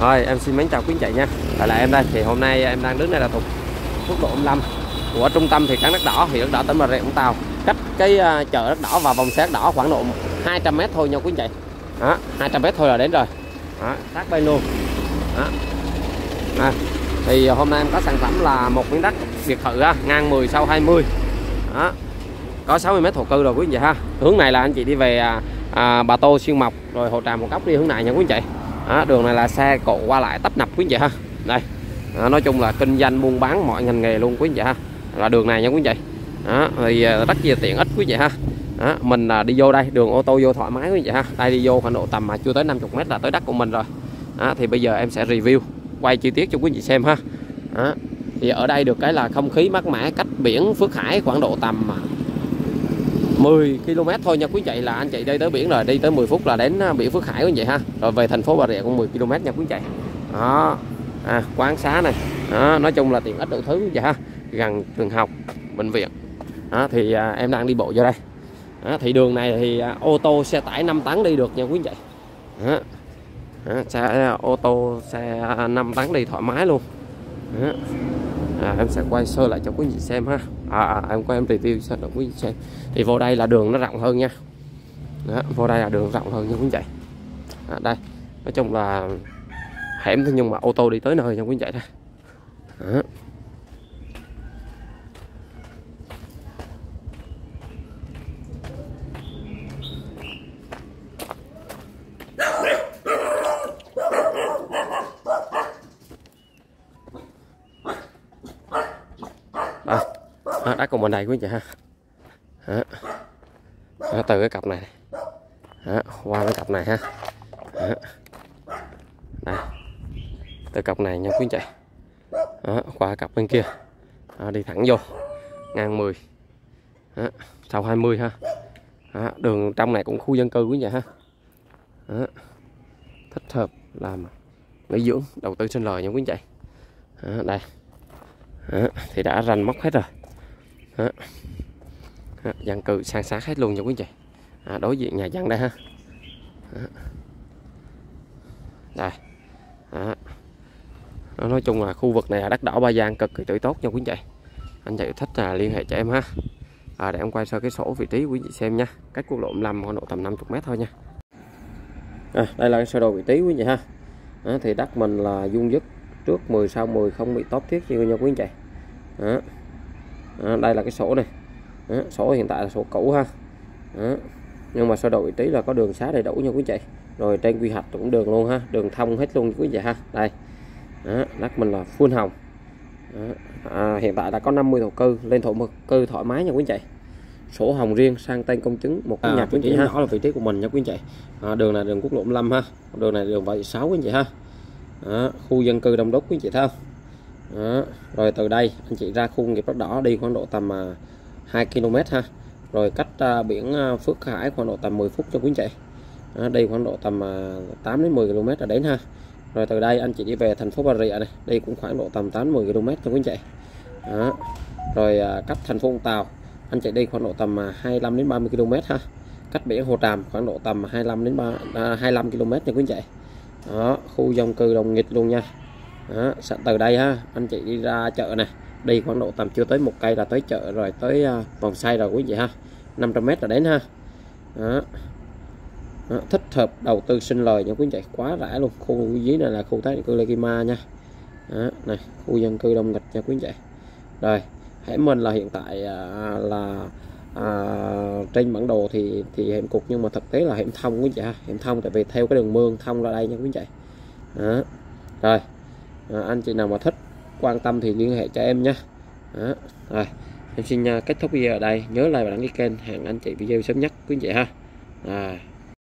Rồi em xin mến chào quý anh chị nha. Lại là em đây. Thì hôm nay em đang đứng đây là thuộc quốc lộ 55 Của trung tâm thị trấn Đất Đỏ Huyện Đất Đỏ tỉnh Bà Rịa Vũng Tàu. Cách cái uh, chợ Đất Đỏ và vòng xe Đất Đỏ khoảng độ 200m thôi nha quý anh chị. Đó 200m thôi là đến rồi. Đó sát bên luôn. Đó. À, Thì hôm nay em có sản phẩm là một miếng đất biệt thự à, ngang 10 sau 20 Đó có 60m thổ cư rồi quý anh chị ha. Hướng này là anh chị đi về à, à Bà Tô Xuyên Mộc rồi Hồ Tràm một góc đi hướng này nha quý anh chị đó, đường này là xe cộ qua lại tấp nập quý anh chị ha. Đây đó, nói chung là kinh doanh buôn bán mọi ngành nghề luôn quý anh chị ha. Là đường này nha quý anh chị đó, thì à, rất nhiều tiện ích quý anh chị ha. Đó, mình là đi vô đây đường ô tô vô thoải mái quý anh chị ha. Đây đi vô khoảng độ tầm mà chưa tới 50 mét là tới đất của mình rồi. Đó, thì bây giờ em sẽ review quay chi tiết cho quý anh chị xem ha. Đó. thì ở đây được cái là không khí mát mẻ cách biển Phước Hải khoảng độ tầm à, 10 km thôi nha. Quý chị là anh chị đi tới biển rồi đi tới 10 phút là đến à, biển Phước Hải quý vậy ha. Rồi về thành phố Bà Rịa cũng 10 km nha quý chị đó à, quán xá này. Đó, nói chung là tiện ích đủ thứ vậy ha. Gần trường học bệnh viện. Đó, thì à, em đang đi bộ vô đây. Đó, thì đường này thì à, ô tô xe tải 5 tấn đi được nha quý chị đó. Đó, xe à, ô tô xe à, 5 tấn đi thoải mái luôn. Đó. À, em sẽ quay sơ lại cho quý vị xem ha à, à, em có em review động quý xem thì vô đây là đường nó rộng hơn nha. Đó, vô đây là đường rộng hơn nha quý vị à, đây nói chung là hẻm thôi nhưng mà ô tô đi tới nơi nha quý vị đây đó. À, đá cùng bên đây quý chị ha. À, từ cái cặp này à, qua cái cặp này ha. À, này từ cặp này nha quý chị à, qua cặp bên kia. À, đi thẳng vô. Ngang 10 à, sau 20 ha. À, đường trong này cũng khu dân cư quý chị ha. À, thích hợp làm nghỉ dưỡng đầu tư sinh lời nha quý chị à, đây. À, thì đã ranh móc hết rồi đó. Đó, dân cư san sát hết luôn nha quý chị à, đối diện nhà dân đây ha. Đó. đây. Đó. Đó, nói chung là khu vực này là đất đỏ ba giang cực kỳ tươi tốt nha quý chị anh chị thích là liên hệ cho em ha. À, để em quay sơ cái sổ vị trí quý vị xem nha. Cách quốc lộ 55 khoảng độ tầm 50 mét thôi nha. À, đây là sơ đồ vị trí quý vị ha. Đó, thì đất mình là dung dứt trước 10 sau 10 không bị tóp thiết như nha quý chị đó đó, đây là cái sổ này. Đó, sổ hiện tại là sổ cũ ha. Đó. nhưng mà sơ đồ vị trí là có đường xá đầy đủ nha quý chị. Rồi trên quy hoạch cũng đường luôn ha đường thông hết luôn quý vị ha. Đây đó, đất mình là full hồng. À, hiện tại đã có 50 thổ cư lên thổ mật cư thoải mái nha quý chị. Sổ hồng riêng sang tên công chứng một cái à, nhà quý chị ha. đó là vị trí của mình nha quý chị. À, đường này đường quốc lộ 55 ha. Đường này đường 76 quý chị ha. Đó, khu dân cư đông đúc quý chị thấy không đó. rồi từ đây anh chị ra khu nghiệp đất đỏ đi khoảng độ tầm à, 2 km ha. Rồi cách à, biển à, Phước Hải khoảng độ tầm 10 phút cho quý anh chị. Đó, đi khoảng độ tầm 8 đến 10 km là đến ha. Rồi từ đây anh chị đi về thành phố Bà Rịa này đi cũng khoảng độ tầm 8 10 km cho quý anh chị. Đó. rồi cách thành phố Vũng Tàu anh chị đi khoảng độ tầm 25 đến 30 km ha. Cách biển Hồ Tràm khoảng độ tầm 25 đến 3, uh, 25 km nha quý anh chị. Đó khu dân cư đồng nghịch luôn nha đó, từ đây ha. Anh chị đi ra chợ này đi khoảng độ tầm chưa tới một cây là tới chợ rồi tới uh, vòng xoay rồi quý vị ha. 500m là đến ha. Đó. Đó, thích hợp đầu tư sinh lời nha quý vị. Quá rẻ luôn. Khu dưới này là khu tái định cư legima nha. Đó, này khu dân cư đông nghịch nha quý vị. Rồi hẻm mình là hiện tại à, là à, trên bản đồ thì thì hẻm cục nhưng mà thực tế là hẻm thông quý vị ha. Hẻm thông tại vì theo cái đường mương thông ra đây nha quý vị. Đó. rồi à, anh chị nào mà thích quan tâm thì liên hệ cho em nhé đó. rồi em xin à, kết thúc video ở đây nhớ like và đăng ký kênh hẹn anh chị video sớm nhất quý vị ha à.